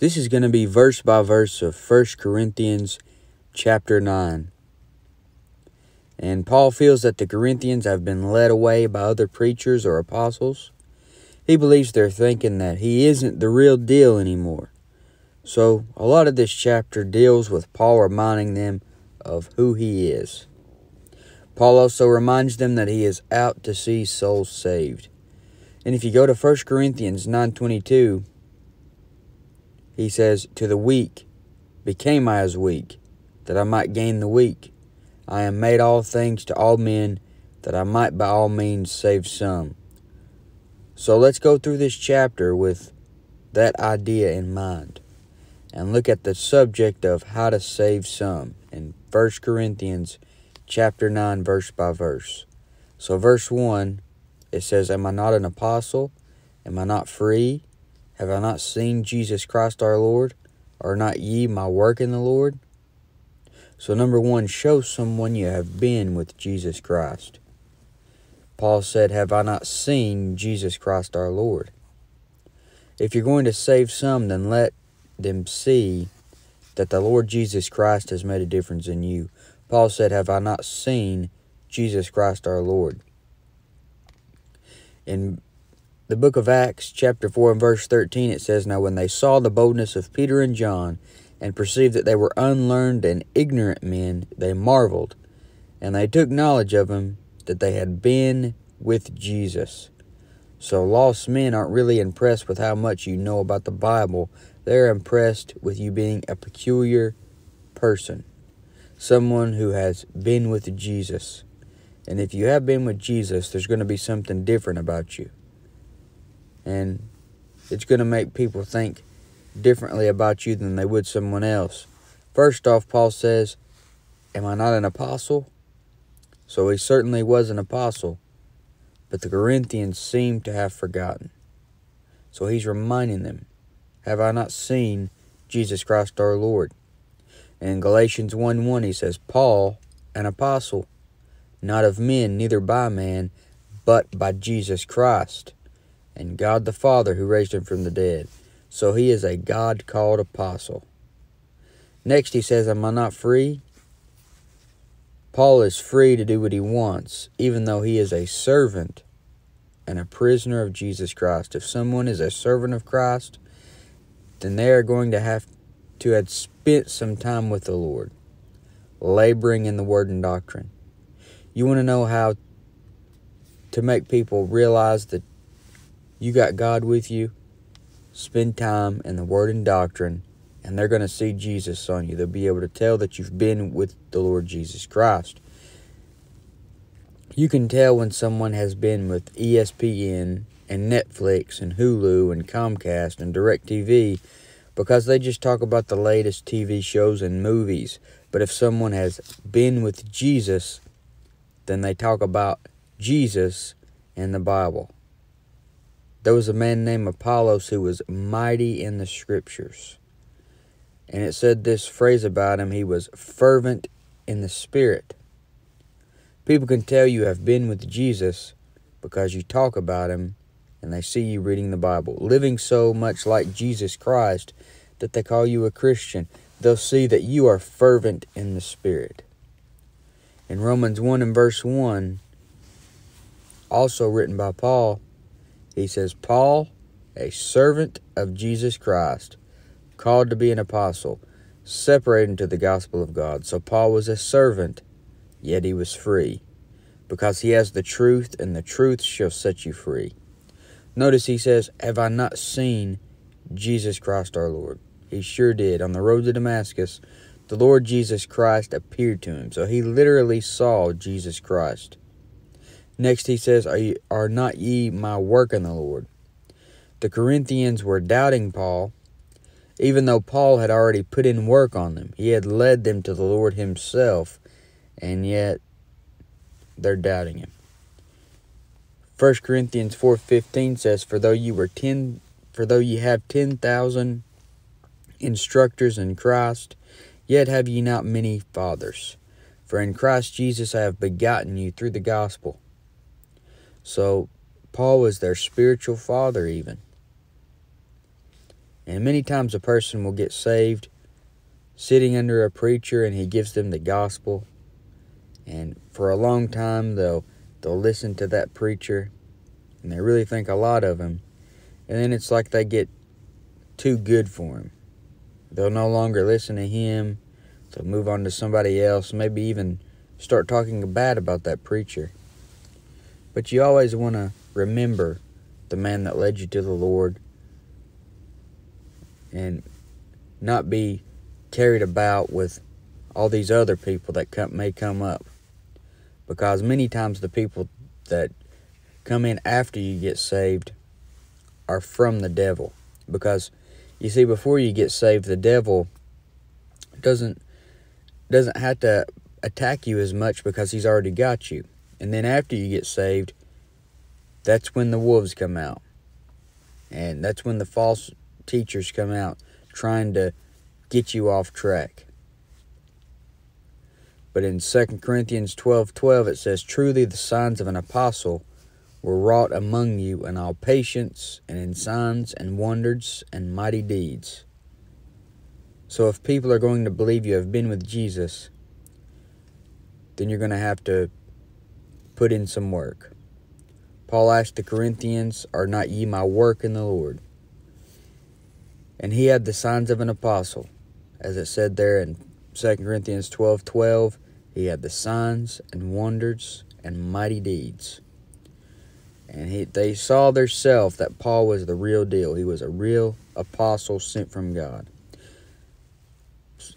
This is going to be verse by verse of 1 Corinthians chapter 9. And Paul feels that the Corinthians have been led away by other preachers or apostles. He believes they're thinking that he isn't the real deal anymore. So, a lot of this chapter deals with Paul reminding them of who he is. Paul also reminds them that he is out to see souls saved. And if you go to 1 Corinthians 9:22, he says, To the weak became I as weak, that I might gain the weak. I am made all things to all men, that I might by all means save some. So let's go through this chapter with that idea in mind and look at the subject of how to save some in 1 Corinthians chapter 9 verse by verse. So verse 1 it says, Am I not an apostle? Am I not free? Have I not seen Jesus Christ our Lord? Are not ye my work in the Lord? So, number one, show someone you have been with Jesus Christ. Paul said, Have I not seen Jesus Christ our Lord? If you're going to save some, then let them see that the Lord Jesus Christ has made a difference in you. Paul said, Have I not seen Jesus Christ our Lord? In the book of Acts, chapter 4 and verse 13, it says, Now when they saw the boldness of Peter and John, and perceived that they were unlearned and ignorant men, they marveled, and they took knowledge of them that they had been with Jesus. So lost men aren't really impressed with how much you know about the Bible. They're impressed with you being a peculiar person, someone who has been with Jesus. And if you have been with Jesus, there's going to be something different about you and it's going to make people think differently about you than they would someone else. First off, Paul says, Am I not an apostle? So he certainly was an apostle, but the Corinthians seem to have forgotten. So he's reminding them, Have I not seen Jesus Christ our Lord? In Galatians 1 1, he says, Paul, an apostle, not of men, neither by man, but by Jesus Christ and God the Father who raised him from the dead. So he is a God called apostle. Next, he says, Am I not free? Paul is free to do what he wants, even though he is a servant and a prisoner of Jesus Christ. If someone is a servant of Christ, then they are going to have to have spent some time with the Lord, laboring in the word and doctrine. You want to know how to make people realize that you got God with you, spend time in the Word and doctrine, and they're going to see Jesus on you. They'll be able to tell that you've been with the Lord Jesus Christ. You can tell when someone has been with ESPN and Netflix and Hulu and Comcast and DirecTV because they just talk about the latest TV shows and movies. But if someone has been with Jesus, then they talk about Jesus and the Bible. There was a man named Apollos who was mighty in the scriptures. And it said this phrase about him he was fervent in the spirit. People can tell you have been with Jesus because you talk about him and they see you reading the Bible, living so much like Jesus Christ that they call you a Christian. They'll see that you are fervent in the Spirit. In Romans 1 and verse 1, also written by Paul, he says, Paul, a servant of Jesus Christ, called to be an apostle, separated to the gospel of God. So Paul was a servant, yet he was free, because he has the truth, and the truth shall set you free. Notice he says, Have I not seen Jesus Christ our Lord? He sure did. On the road to Damascus, the Lord Jesus Christ appeared to him. So he literally saw Jesus Christ. Next, he says, are, are not ye my work in the Lord? The Corinthians were doubting Paul, even though Paul had already put in work on them. He had led them to the Lord himself, and yet they're doubting him. 1 Corinthians 4:15 says, "For though you were 10 for though ye have 10,000 instructors in Christ, yet have ye not many fathers. For in Christ Jesus I have begotten you through the gospel." So Paul was their spiritual father, even. And many times a person will get saved sitting under a preacher and he gives them the gospel. And for a long time they'll they'll listen to that preacher and they really think a lot of him. And then it's like they get too good for him. They'll no longer listen to him. They'll move on to somebody else, maybe even start talking bad about that preacher. But you always want to remember the man that led you to the Lord and not be carried about with all these other people that come, may come up. Because many times the people that come in after you get saved are from the devil. Because you see, before you get saved, the devil doesn't doesn't have to attack you as much because he's already got you. And then after you get saved, that's when the wolves come out. And that's when the false teachers come out trying to get you off track. But in 2 Corinthians 12 12, it says, Truly the signs of an apostle were wrought among you in all patience and in signs and wonders and mighty deeds. So if people are going to believe you have been with Jesus, then you're going to have to put in some work. Paul asked the Corinthians, Are not ye my work in the Lord? And he had the signs of an apostle. As it said there in 2 Corinthians 12 12, he had the signs and wonders and mighty deeds. And he, they saw theirself that Paul was the real deal. He was a real apostle sent from God.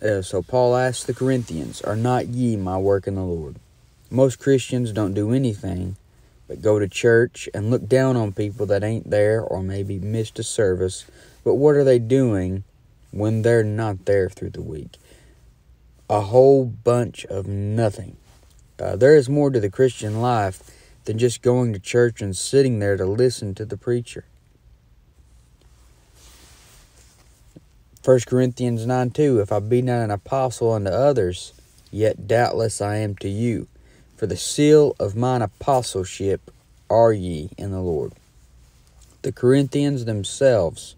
Uh, so Paul asked the Corinthians, Are not ye my work in the Lord? Most Christians don't do anything but go to church and look down on people that ain't there or maybe missed a service. But what are they doing when they're not there through the week? A whole bunch of nothing. Uh, there is more to the Christian life than just going to church and sitting there to listen to the preacher. 1 Corinthians 9 2 If I be not an apostle unto others, yet doubtless I am to you. For the seal of mine apostleship are ye in the Lord. The Corinthians themselves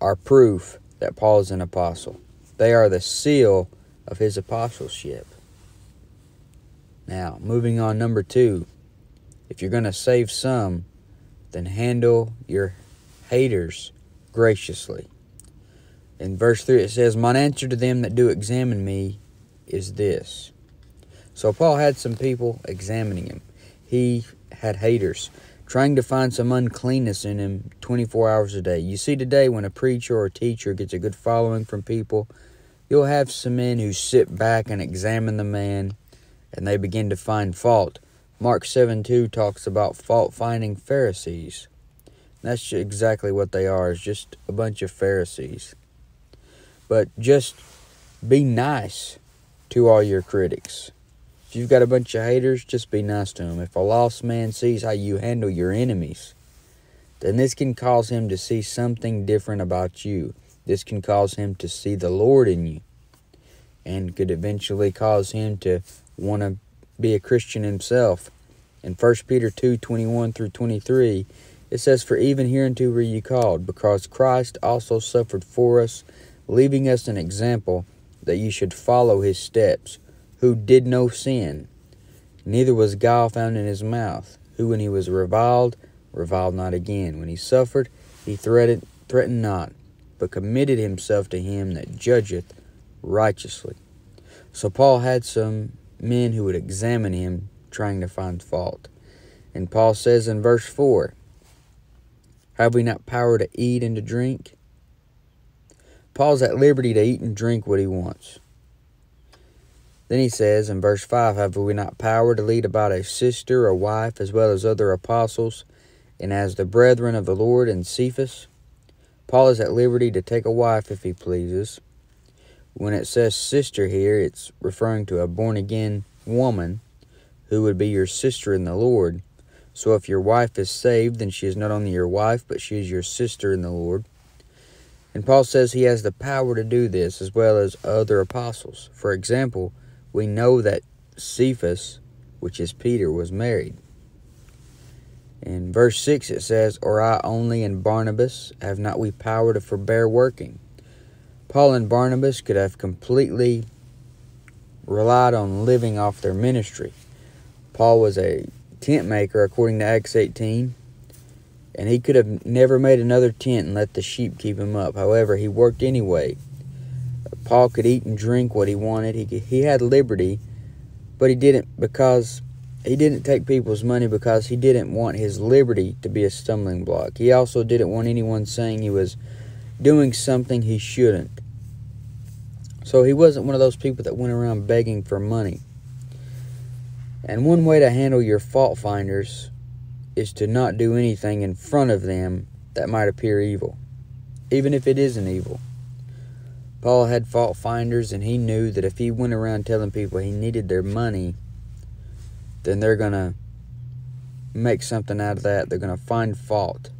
are proof that Paul is an apostle. They are the seal of his apostleship. Now, moving on, number two. If you're going to save some, then handle your haters graciously. In verse 3, it says, Mine answer to them that do examine me is this. So Paul had some people examining him. He had haters trying to find some uncleanness in him 24 hours a day. You see, today, when a preacher or a teacher gets a good following from people, you'll have some men who sit back and examine the man and they begin to find fault. Mark 7 2 talks about fault finding Pharisees. That's exactly what they are, is just a bunch of Pharisees. But just be nice to all your critics. You've got a bunch of haters, just be nice to them. If a lost man sees how you handle your enemies, then this can cause him to see something different about you. This can cause him to see the Lord in you and could eventually cause him to want to be a Christian himself. In 1 Peter 2 21 through 23, it says, For even hereunto were ye called, because Christ also suffered for us, leaving us an example that ye should follow his steps, who did no sin, neither was guile found in his mouth, who when he was reviled, reviled not again. When he suffered, he threatened, threatened not, but committed himself to him that judgeth righteously. So Paul had some men who would examine him, trying to find fault. And Paul says in verse 4 Have we not power to eat and to drink? Paul's at liberty to eat and drink what he wants. Then he says in verse 5 Have we not power to lead about a sister, a wife, as well as other apostles, and as the brethren of the Lord and Cephas? Paul is at liberty to take a wife if he pleases, when it says sister here, it's referring to a born again woman who would be your sister in the Lord. So if your wife is saved, then she is not only your wife, but she is your sister in the Lord. And Paul says he has the power to do this as well as other apostles. For example, we know that Cephas, which is Peter, was married. In verse 6 it says, Or I only and Barnabas have not we power to forbear working? Paul and Barnabas could have completely relied on living off their ministry. Paul was a tent maker, according to Acts 18, and he could have never made another tent and let the sheep keep him up. However, he worked anyway. Paul could eat and drink what he wanted. He could, he had liberty, but he didn't because he didn't take people's money because he didn't want his liberty to be a stumbling block. He also didn't want anyone saying he was doing something he shouldn't. So he wasn't one of those people that went around begging for money. And one way to handle your fault finders is to not do anything in front of them that might appear evil, even if it isn't evil. Paul had fault finders, and he knew that if he went around telling people he needed their money, then they're going to make something out of that. They're going to find fault.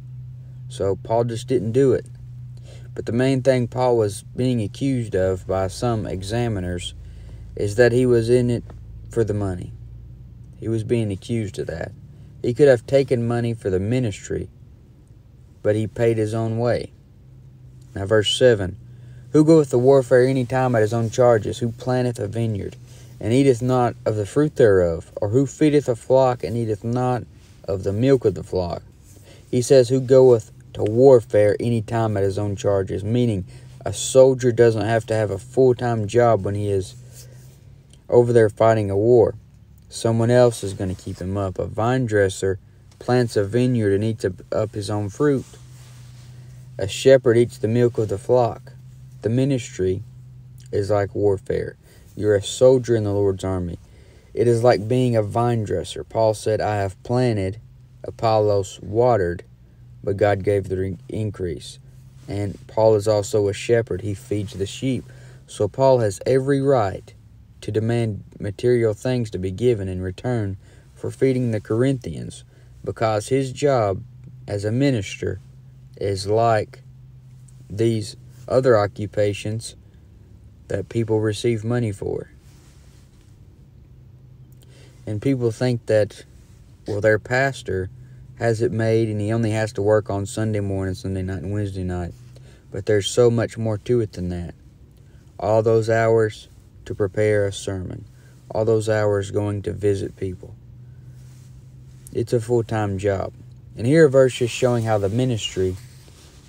So Paul just didn't do it. But the main thing Paul was being accused of by some examiners is that he was in it for the money. He was being accused of that. He could have taken money for the ministry, but he paid his own way. Now, verse 7 Who goeth to warfare any time at his own charges? Who planteth a vineyard, and eateth not of the fruit thereof? Or who feedeth a flock, and eateth not of the milk of the flock? He says, Who goeth to warfare any time at his own charges, meaning a soldier doesn't have to have a full time job when he is over there fighting a war. Someone else is going to keep him up. A vine dresser plants a vineyard and eats up his own fruit. A shepherd eats the milk of the flock. The ministry is like warfare. You're a soldier in the Lord's army. It is like being a vine dresser. Paul said, I have planted, Apollos watered, but God gave the increase. And Paul is also a shepherd, he feeds the sheep. So Paul has every right to demand material things to be given in return for feeding the Corinthians because his job as a minister is like these other occupations that people receive money for. And people think that, well, their pastor has it made and he only has to work on Sunday morning, Sunday night, and Wednesday night. But there's so much more to it than that. All those hours to prepare a sermon, all those hours going to visit people. It's a full time job. And here a verse is showing how the ministry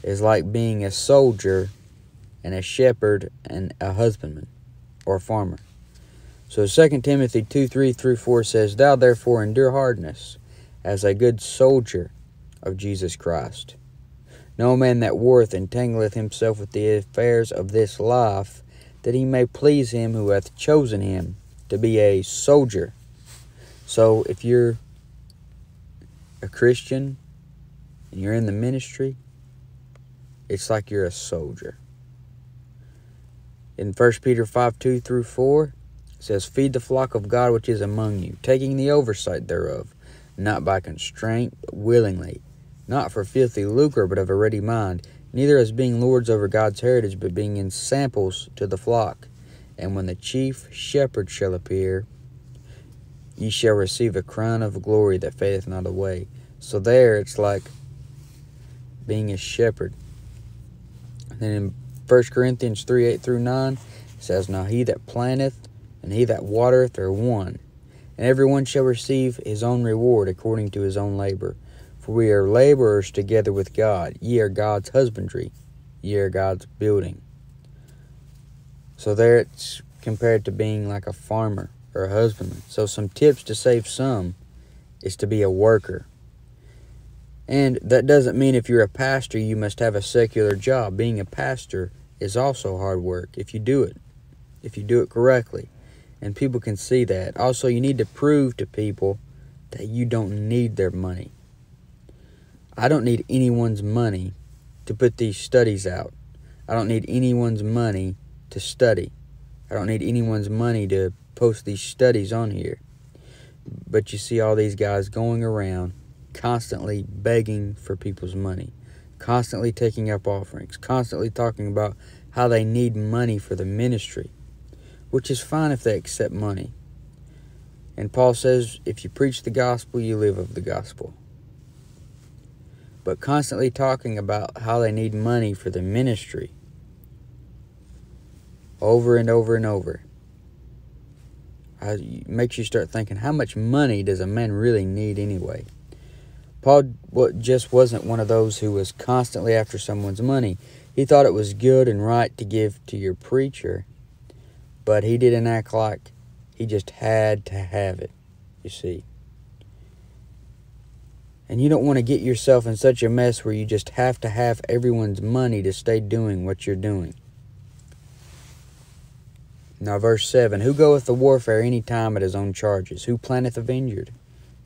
is like being a soldier and a shepherd and a husbandman or farmer. So 2 Timothy 2 3 through 4 says, Thou therefore endure hardness as a good soldier of Jesus Christ. No man that warreth entangleth himself with the affairs of this life, that he may please him who hath chosen him to be a soldier. So if you're a Christian and you're in the ministry, it's like you're a soldier. In 1 Peter 5 2 through 4, it says, Feed the flock of God which is among you, taking the oversight thereof not by constraint, but willingly, not for filthy lucre, but of a ready mind, neither as being lords over God's heritage, but being in samples to the flock. And when the chief shepherd shall appear, ye shall receive a crown of glory that fadeth not away. So there it's like being a shepherd. And then in 1 Corinthians 3 8 through 9, says, Now he that planteth and he that watereth are one and everyone shall receive his own reward according to his own labor. For we are laborers together with God. Ye are God's husbandry, ye are God's building. So there it's compared to being like a farmer or a husbandman. So some tips to save some is to be a worker. And that doesn't mean if you're a pastor you must have a secular job. Being a pastor is also hard work if you do it. If you do it correctly and people can see that. Also, you need to prove to people that you don't need their money. I don't need anyone's money to put these studies out. I don't need anyone's money to study. I don't need anyone's money to post these studies on here. But you see all these guys going around constantly begging for people's money, constantly taking up offerings, constantly talking about how they need money for the ministry which is fine if they accept money. And Paul says, if you preach the gospel, you live of the gospel. but constantly talking about how they need money for the ministry over and over and over. It makes you start thinking, how much money does a man really need anyway? Paul just wasn't one of those who was constantly after someone's money. He thought it was good and right to give to your preacher, but he didn't act like he just had to have it, you see. And you don't want to get yourself in such a mess where you just have to have everyone's money to stay doing what you're doing. Now, verse 7 Who goeth to warfare any time at his own charges? Who planteth a vineyard,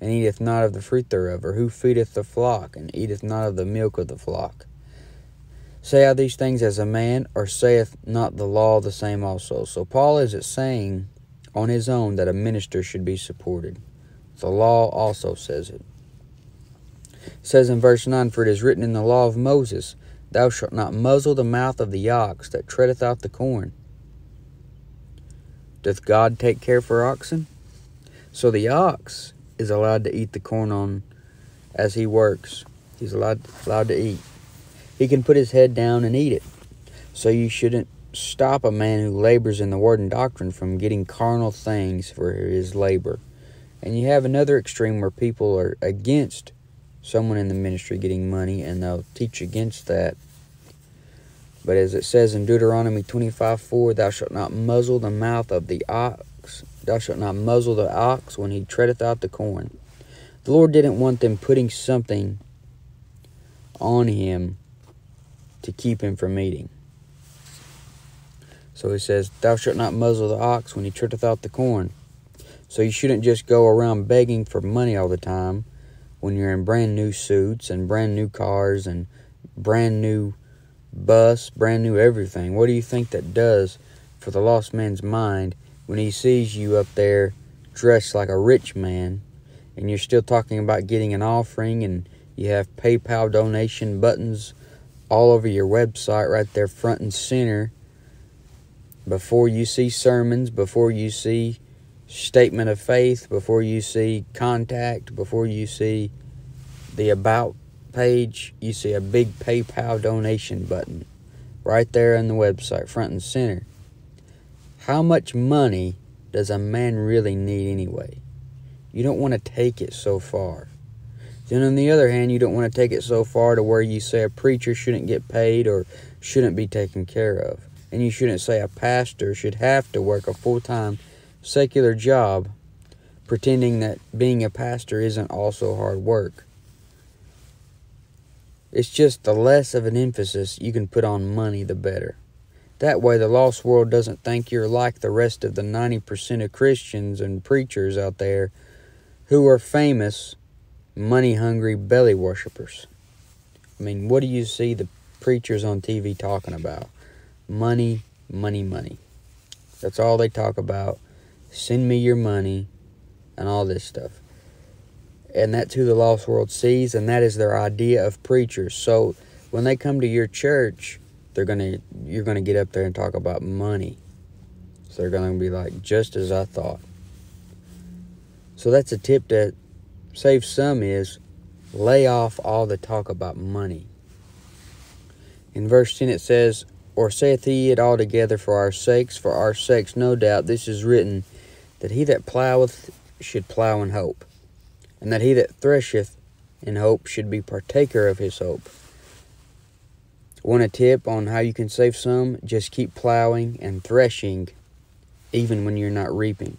and eateth not of the fruit thereof? Or who feedeth the flock, and eateth not of the milk of the flock? Say I these things as a man, or saith not the law the same also? So Paul is it saying on his own that a minister should be supported. The law also says it. it. says in verse 9, For it is written in the law of Moses, Thou shalt not muzzle the mouth of the ox that treadeth out the corn. Doth God take care for oxen? So the ox is allowed to eat the corn on as he works. He's allowed allowed to eat he can put his head down and eat it. So you shouldn't stop a man who labors in the word and doctrine from getting carnal things for his labor. And you have another extreme where people are against someone in the ministry getting money and they'll teach against that. But as it says in Deuteronomy 25 4, thou shalt not muzzle the mouth of the ox, thou shalt not muzzle the ox when he treadeth out the corn. The Lord didn't want them putting something on him to keep him from eating. So he says, Thou shalt not muzzle the ox when he treadeth out the corn. So you shouldn't just go around begging for money all the time when you're in brand new suits and brand new cars and brand new bus, brand new everything. What do you think that does for the lost man's mind when he sees you up there dressed like a rich man and you're still talking about getting an offering and you have PayPal donation buttons all over your website right there front and center before you see sermons, before you see statement of faith, before you see contact, before you see the about page, you see a big PayPal donation button right there on the website, front and center. How much money does a man really need anyway? You don't want to take it so far. Then, on the other hand, you don't want to take it so far to where you say a preacher shouldn't get paid or shouldn't be taken care of. And you shouldn't say a pastor should have to work a full time secular job pretending that being a pastor isn't also hard work. It's just the less of an emphasis you can put on money, the better. That way, the lost world doesn't think you're like the rest of the 90% of Christians and preachers out there who are famous money hungry belly worshippers. I mean, what do you see the preachers on TV talking about? Money, money, money. That's all they talk about. Send me your money and all this stuff. And that's who the lost world sees, and that is their idea of preachers. So when they come to your church, they're gonna you're gonna get up there and talk about money. So they're gonna be like, just as I thought. So that's a tip that save some is lay off all the talk about money. In verse 10 it says, Or saith he it altogether for our sakes, for our sakes, no doubt, this is written, that he that ploweth should plow in hope, and that he that thresheth in hope should be partaker of his hope. Want a tip on how you can save some? Just keep plowing and threshing even when you're not reaping.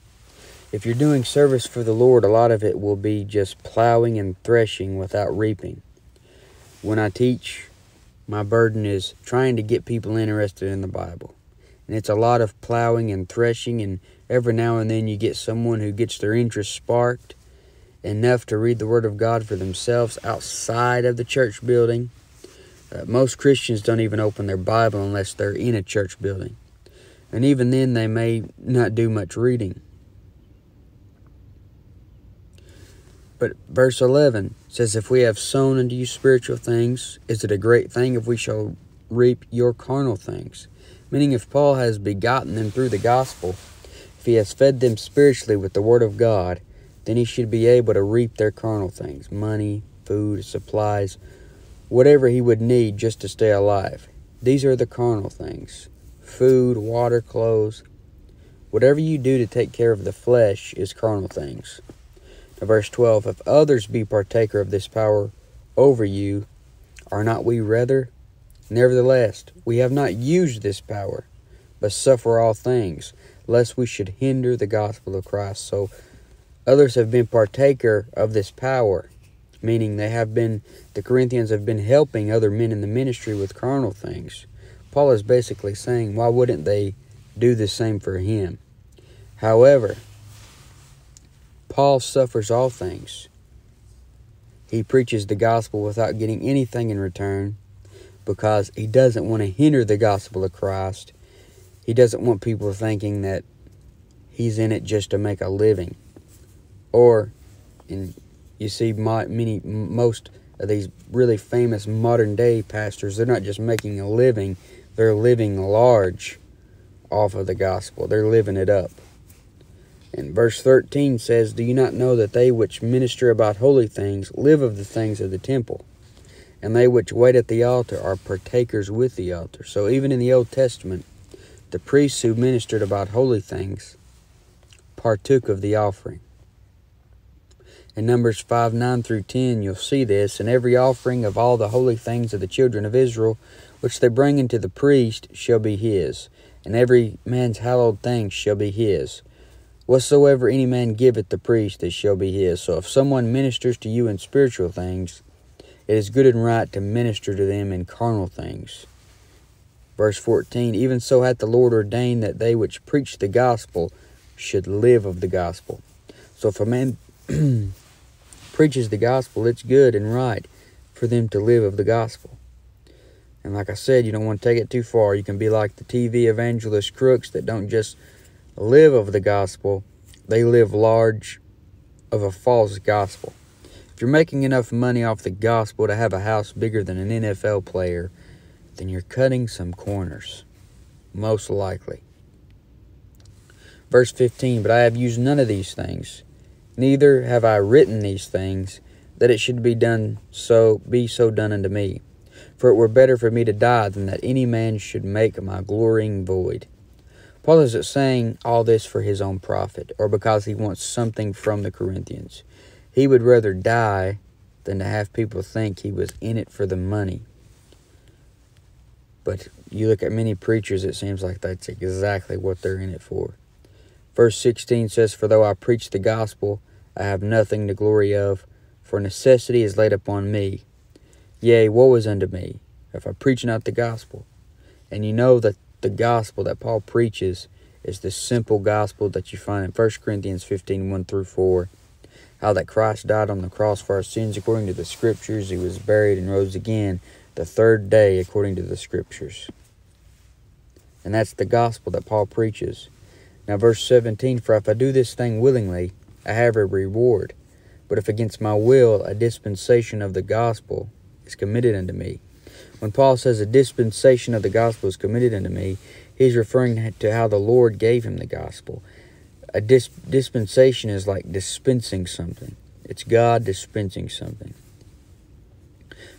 If you're doing service for the Lord, a lot of it will be just plowing and threshing without reaping. When I teach, my burden is trying to get people interested in the Bible. And it's a lot of plowing and threshing, and every now and then you get someone who gets their interest sparked enough to read the Word of God for themselves outside of the church building. Uh, most Christians don't even open their Bible unless they're in a church building. And even then, they may not do much reading. But verse 11 says, If we have sown unto you spiritual things, is it a great thing if we shall reap your carnal things? Meaning, if Paul has begotten them through the gospel, if he has fed them spiritually with the word of God, then he should be able to reap their carnal things money, food, supplies, whatever he would need just to stay alive. These are the carnal things food, water, clothes. Whatever you do to take care of the flesh is carnal things. Now, verse 12 If others be partaker of this power over you, are not we rather? Nevertheless, we have not used this power, but suffer all things, lest we should hinder the gospel of Christ. So, others have been partaker of this power meaning they have been the Corinthians have been helping other men in the ministry with carnal things. Paul is basically saying, why wouldn't they do the same for him? However, Paul suffers all things. He preaches the gospel without getting anything in return because he doesn't want to hinder the gospel of Christ. He doesn't want people thinking that he's in it just to make a living. Or, in you see my, many most of these really famous modern day pastors they're not just making a living they're living large off of the gospel. They're living it up. And verse 13 says do you not know that they which minister about holy things live of the things of the temple? And they which wait at the altar are partakers with the altar. So even in the old testament the priests who ministered about holy things partook of the offering in Numbers 5 9 through 10, you'll see this. And every offering of all the holy things of the children of Israel, which they bring into the priest, shall be his. And every man's hallowed thing shall be his. Whatsoever any man giveth the priest, it shall be his. So if someone ministers to you in spiritual things, it is good and right to minister to them in carnal things. Verse 14 Even so hath the Lord ordained that they which preach the gospel should live of the gospel. So if a man preaches the gospel, it's good and right for them to live of the gospel. And like I said, you don't want to take it too far. You can be like the TV evangelist crooks that don't just live of the gospel, they live large of a false gospel. If you're making enough money off the gospel to have a house bigger than an NFL player, then you're cutting some corners. Most likely. Verse 15 But I have used none of these things Neither have I written these things, that it should be done so be so done unto me. For it were better for me to die than that any man should make my glorying void. Paul isn't saying all this for his own profit, or because he wants something from the Corinthians. He would rather die than to have people think he was in it for the money. But you look at many preachers, it seems like that's exactly what they're in it for. Verse 16 says, For though I preach the gospel, I have nothing to glory of, for necessity is laid upon me. Yea, woe is unto me, if I preach not the gospel. And you know that the gospel that Paul preaches is the simple gospel that you find in 1 Corinthians 15 1 through 4. How that Christ died on the cross for our sins according to the Scriptures, he was buried and rose again the third day according to the Scriptures. And that's the gospel that Paul preaches. Now, verse 17 For if I do this thing willingly, I have a reward. But if against my will, a dispensation of the gospel is committed unto me. When Paul says a dispensation of the gospel is committed unto me, he's referring to how the Lord gave him the gospel. A dis- dispensation is like dispensing something, it's God dispensing something.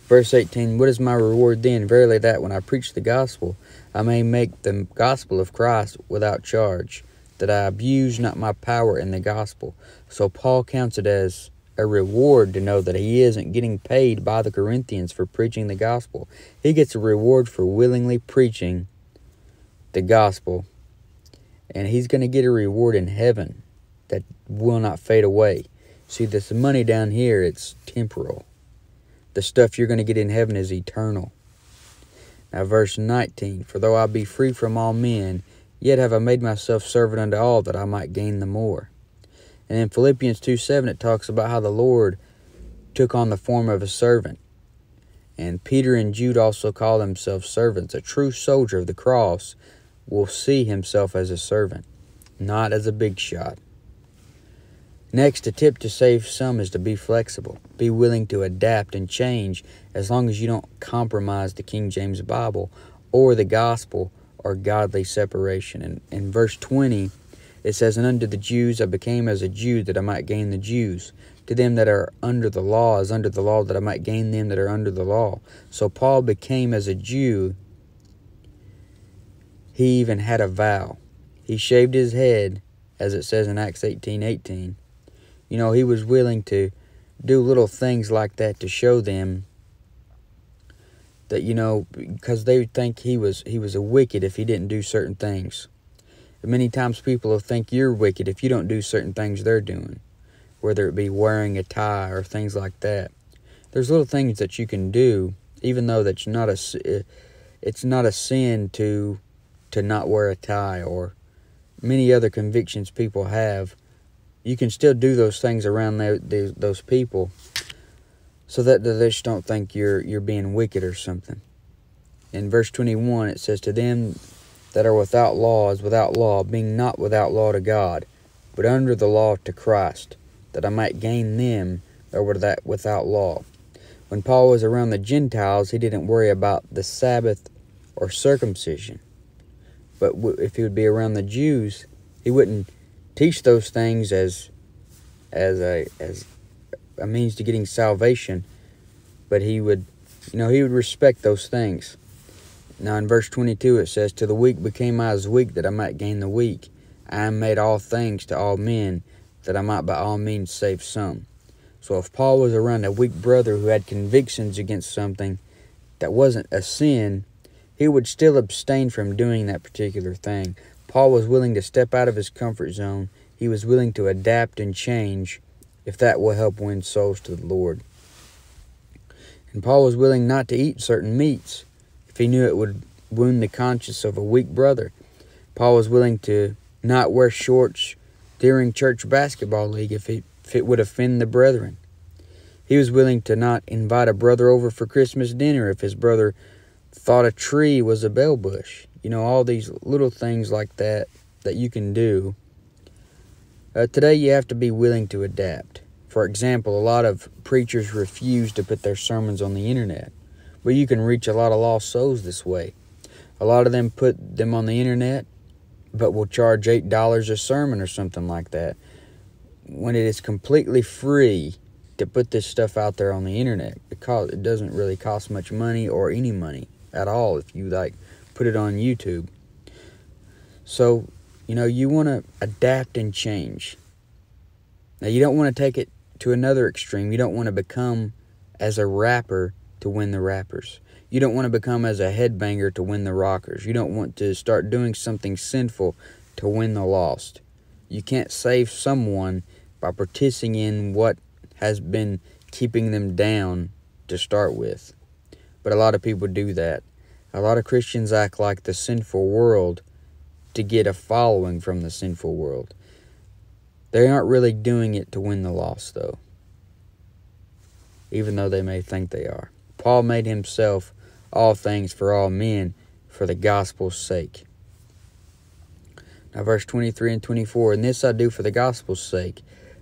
Verse 18 What is my reward then? Verily, that when I preach the gospel, I may make the gospel of Christ without charge that I abuse not my power in the gospel. So Paul counts it as a reward to know that he isn't getting paid by the Corinthians for preaching the gospel. He gets a reward for willingly preaching the gospel. And he's going to get a reward in heaven that will not fade away. See, this money down here, it's temporal. The stuff you're going to get in heaven is eternal. Now, verse 19 For though I be free from all men, Yet have I made myself servant unto all that I might gain the more. And in Philippians 2 7, it talks about how the Lord took on the form of a servant. And Peter and Jude also call themselves servants. A true soldier of the cross will see himself as a servant, not as a big shot. Next, a tip to save some is to be flexible. Be willing to adapt and change as long as you don't compromise the King James Bible or the gospel or godly separation. And in verse 20, it says, And unto the Jews I became as a Jew that I might gain the Jews. to them that are under the law as under the law, that I might gain them that are under the law. So Paul became as a Jew. He even had a vow. He shaved his head, as it says in Acts 18 18. You know, he was willing to do little things like that to show them that you know because they think he was he was a wicked if he didn't do certain things. Many times people will think you're wicked if you don't do certain things they're doing whether it be wearing a tie or things like that. There's little things that you can do even though that's not a eh, it's not a sin to to not wear a tie or many other convictions people have. You can still do those things around those people so that they just don't think you're you're being wicked or something. In verse 21 it says to them that are without law is without law, being not without law to God, but under the law to Christ, that I might gain them that were that without law. When Paul was around the Gentiles, he didn't worry about the Sabbath or circumcision. But if he would be around the Jews, he wouldn't teach those things as as a as a means to getting salvation, but he would, you know, he would respect those things. Now in verse 22 it says, To the weak became I as weak that I might gain the weak. I am made all things to all men that I might by all means save some. So if Paul was around a weak brother who had convictions against something that wasn't a sin, he would still abstain from doing that particular thing. Paul was willing to step out of his comfort zone. He was willing to adapt and change if that will help win souls to the Lord. And Paul was willing not to eat certain meats if he knew it would wound the conscience of a weak brother. Paul was willing to not wear shorts during church basketball league if it, if it would offend the brethren. He was willing to not invite a brother over for Christmas dinner if his brother thought a tree was a bell bush. You know, all these little things like that that you can do uh, today, you have to be willing to adapt. For example, a lot of preachers refuse to put their sermons on the internet, but you can reach a lot of lost souls this way. A lot of them put them on the internet, but will charge $8 a sermon or something like that, when it is completely free to put this stuff out there on the internet because it doesn't really cost much money or any money at all if you like put it on YouTube. So you know, you want to adapt and change. Now, you don't want to take it to another extreme. You don't want to become as a rapper to win the rappers. You don't want to become as a headbanger to win the rockers. You don't want to start doing something sinful to win the lost. You can't save someone by participating in what has been keeping them down to start with. But a lot of people do that. A lot of Christians act like the sinful world to get a following from the sinful world. They aren't really doing it to win the lost, though, even though they may think they are. Paul made himself all things for all men for the gospel's sake. Now, verse 23 and 24 And this I do for the gospel's sake,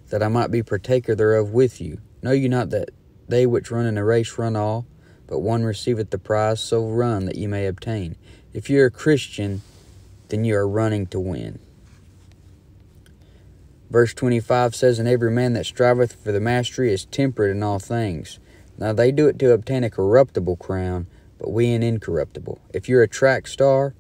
that I might be partaker thereof with you. Know you not that they which run in a race run all, but one receiveth the prize, so run that ye may obtain. If you're a Christian, then you are running to win. Verse 25 says, And every man that striveth for the mastery is temperate in all things. Now they do it to obtain a corruptible crown, but we an incorruptible. If you're a track star,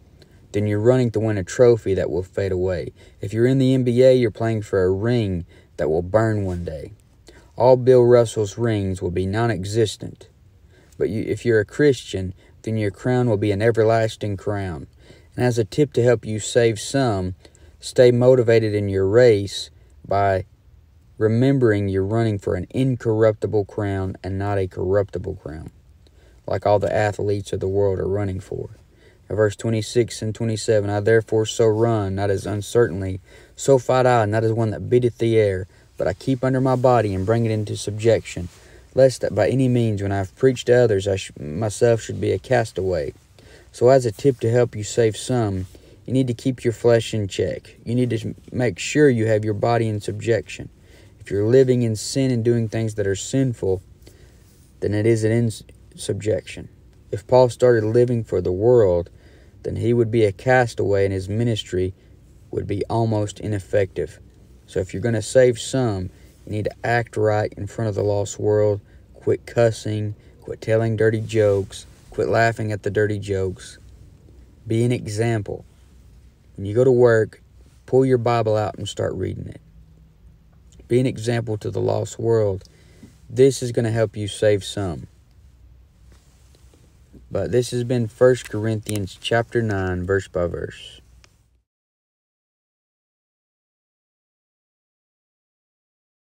then you're running to win a trophy that will fade away. If you're in the NBA, you're playing for a ring that will burn one day. All Bill Russell's rings will be non existent. But you, if you're a Christian, then your crown will be an everlasting crown. And as a tip to help you save some, stay motivated in your race by remembering you're running for an incorruptible crown and not a corruptible crown, like all the athletes of the world are running for. Verse 26 and 27 I therefore so run, not as uncertainly, so fight I, not as one that beateth the air, but I keep under my body and bring it into subjection, lest that by any means, when I have preached to others, I sh- myself should be a castaway. So, as a tip to help you save some, you need to keep your flesh in check. You need to make sure you have your body in subjection. If you're living in sin and doing things that are sinful, then it isn't in subjection. If Paul started living for the world, then he would be a castaway and his ministry would be almost ineffective. So if you're going to save some, You need to act right in front of the lost world. Quit cussing. Quit telling dirty jokes. Quit laughing at the dirty jokes. Be an example. When you go to work, pull your Bible out and start reading it. Be an example to the lost world. This is going to help you save some. But this has been 1 Corinthians chapter 9 verse by verse.